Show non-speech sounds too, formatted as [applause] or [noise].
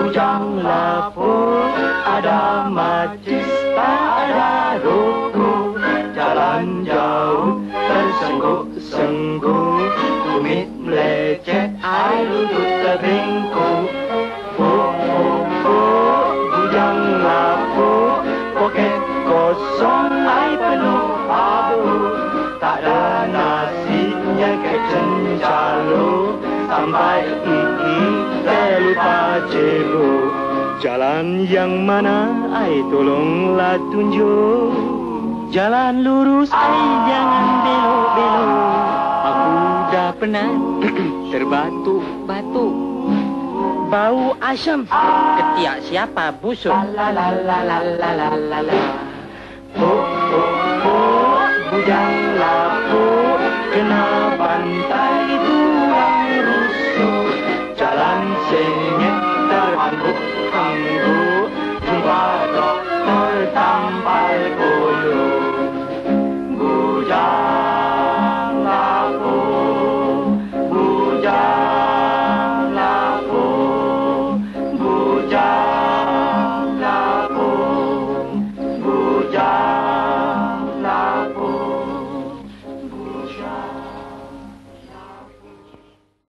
Ujang lapuk, ada macis, tak ada rukun. Mie mlecek air lutut teringkung Buk, buk, buk, bujang lapu Poket kosong air penuh abu. Tak ada nasinya kecencalu Sampai mm-mm, lupa cebu. Jalan yang mana, ai tolonglah tunjuk. Jalan lurus, ai jangan di penat, [clears throat] terbatu-batu. Bau asam. Ketiak siapa busuk? Oh oh oh, Bujang lapu kena pantai tulang rusuk. Jalan sengit terangguk-angguk. Jumpa dokter tampal